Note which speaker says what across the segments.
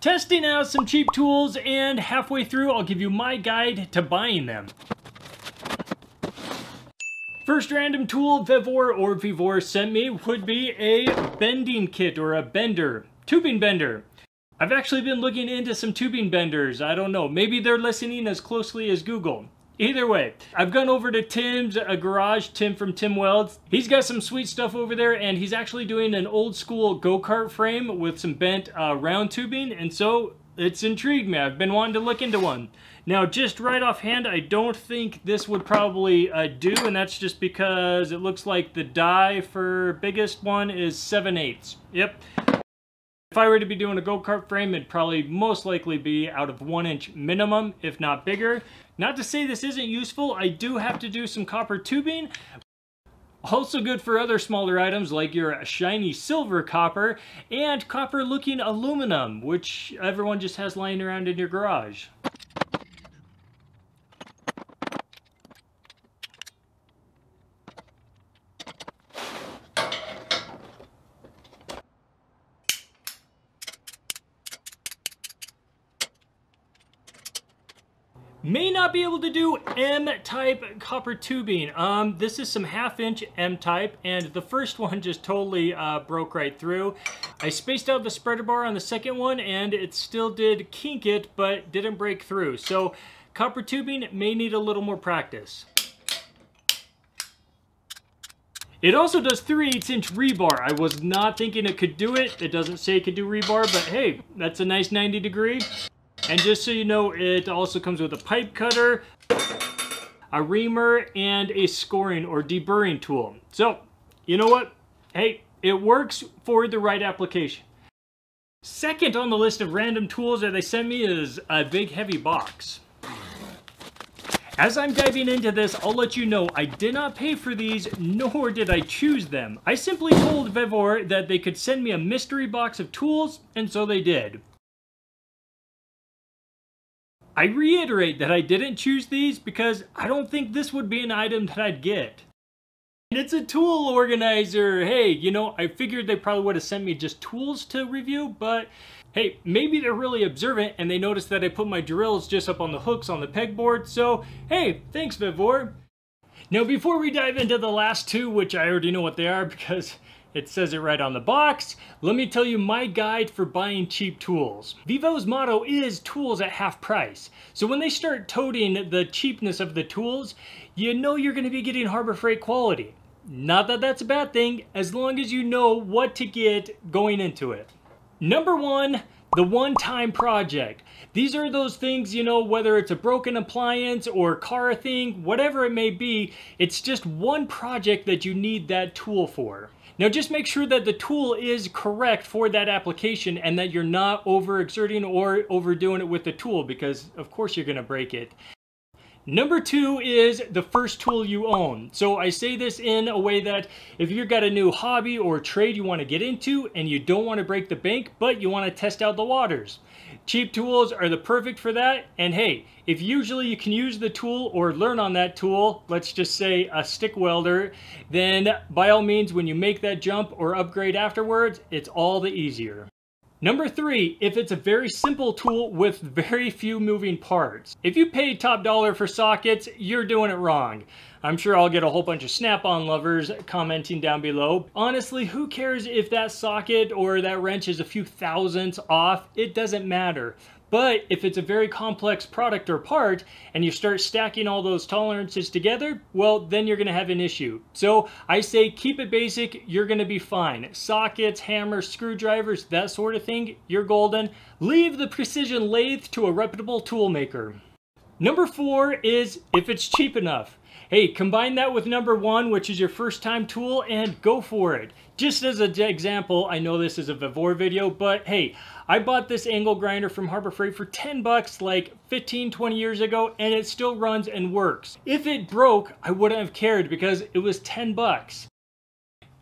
Speaker 1: testing out some cheap tools and halfway through I'll give you my guide to buying them. First random tool Vevor or Vevor sent me would be a bending kit or a bender, tubing bender. I've actually been looking into some tubing benders. I don't know, maybe they're listening as closely as Google. Either way, I've gone over to Tim's a garage, Tim from Tim Welds. He's got some sweet stuff over there and he's actually doing an old school go-kart frame with some bent uh, round tubing and so it's intrigued me. I've been wanting to look into one. Now, just right offhand, I don't think this would probably uh, do, and that's just because it looks like the die for biggest one is 7 eighths. Yep. If I were to be doing a go-kart frame, it'd probably most likely be out of 1 inch minimum, if not bigger. Not to say this isn't useful, I do have to do some copper tubing, also good for other smaller items like your shiny silver copper and copper looking aluminum, which everyone just has lying around in your garage. May not be able to do M-type copper tubing. Um, this is some half-inch M-type, and the first one just totally uh, broke right through. I spaced out the spreader bar on the second one, and it still did kink it, but didn't break through. So copper tubing may need a little more practice. It also does 3 8 inch rebar. I was not thinking it could do it. It doesn't say it could do rebar, but hey, that's a nice 90 degree. And just so you know, it also comes with a pipe cutter, a reamer, and a scoring or deburring tool. So, you know what? Hey, it works for the right application. Second on the list of random tools that they sent me is a big heavy box. As I'm diving into this, I'll let you know I did not pay for these, nor did I choose them. I simply told Vevor that they could send me a mystery box of tools, and so they did. I reiterate that I didn't choose these because I don't think this would be an item that I'd get. And it's a tool organizer. Hey, you know, I figured they probably would have sent me just tools to review, but hey, maybe they're really observant and they noticed that I put my drills just up on the hooks on the pegboard. So, hey, thanks, Vevor. Now, before we dive into the last two, which I already know what they are because it says it right on the box. Let me tell you my guide for buying cheap tools. Vevor's motto is tools at half price. So when they start toting the cheapness of the tools, you know you're gonna be getting Harbor Freight quality. Not that that's a bad thing, as long as you know what to get going into it. Number one, the one-time project. These are those things, you know, whether it's a broken appliance or car thing, whatever it may be, it's just one project that you need that tool for. Now just make sure that the tool is correct for that application and that you're not overexerting or overdoing it with the tool because of course you're gonna break it. Number two is the first tool you own. So I say this in a way that if you've got a new hobby or trade you want to get into and you don't want to break the bank, but you want to test out the waters. Cheap tools are the perfect for that. And hey, if usually you can use the tool or learn on that tool, let's just say a stick welder, then by all means, when you make that jump or upgrade afterwards, it's all the easier. Number three, if it's a very simple tool with very few moving parts. If you pay top dollar for sockets, you're doing it wrong. I'm sure I'll get a whole bunch of snap-on lovers commenting down below. Honestly, who cares if that socket or that wrench is a few thousandths off? It doesn't matter. But if it's a very complex product or part and you start stacking all those tolerances together, well, then you're gonna have an issue. So I say keep it basic, you're gonna be fine. Sockets, hammers, screwdrivers, that sort of thing, you're golden. Leave the precision lathe to a reputable tool maker. Number four is if it's cheap enough. Hey, combine that with number one, which is your first time tool, and go for it. Just as an example, I know this is a Vevor video, but hey, I bought this angle grinder from Harbor Freight for 10 bucks like 15, 20 years ago, and it still runs and works. If it broke, I wouldn't have cared because it was 10 bucks.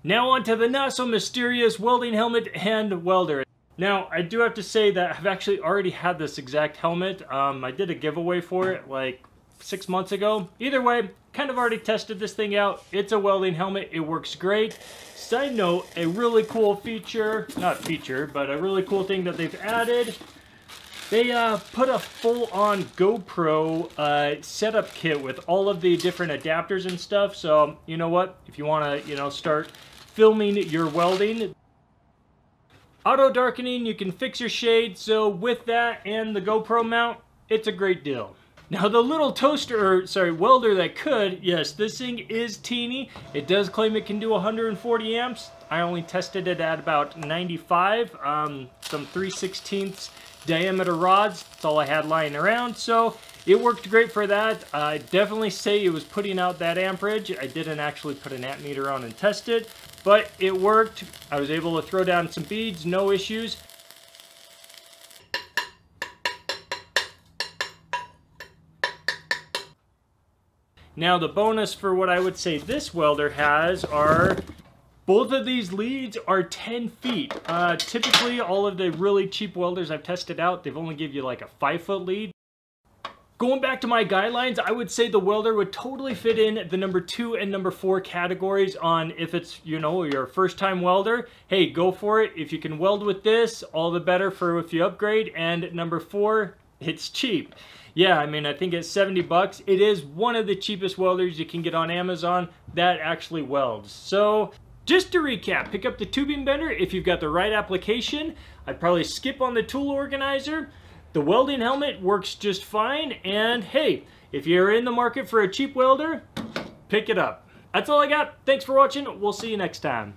Speaker 1: Now on to the not so mysterious welding helmet and welder. Now, I do have to say that I've actually already had this exact helmet. Um, I did a giveaway for it like six months ago. Either way, kind of already tested this thing out. It's a welding helmet. It works great. Side note, a really cool feature, not feature, but a really cool thing that they've added. They uh, put a full-on GoPro uh, setup kit with all of the different adapters and stuff. So, you know what? If you want to, you know, start filming your welding, auto darkening, you can fix your shade. So with that and the GoPro mount, it's a great deal. Now the little toaster, or sorry, welder that could, yes, this thing is teeny. It does claim it can do 140 amps. I only tested it at about 95, um, some 3 16ths diameter rods. That's all I had lying around. So it worked great for that. I definitely say it was putting out that amperage. I didn't actually put an amp meter on and test it, but it worked. I was able to throw down some beads, no issues. Now the bonus for what I would say this welder has are both of these leads are 10 feet. Uh, typically, all of the really cheap welders I've tested out, they've only give you like a 5 foot lead. Going back to my guidelines, I would say the welder would totally fit in the number 2 and number 4 categories on if it's, you know, your first time welder. Hey, go for it. If you can weld with this, all the better for if you upgrade. And number 4, it's cheap. Yeah, I mean, I think it's 70 bucks. It is one of the cheapest welders you can get on Amazon that actually welds. So just to recap, pick up the tubing bender if you've got the right application. I'd probably skip on the tool organizer. The welding helmet works just fine. And hey, if you're in the market for a cheap welder, pick it up. That's all I got. Thanks for watching. We'll see you next time.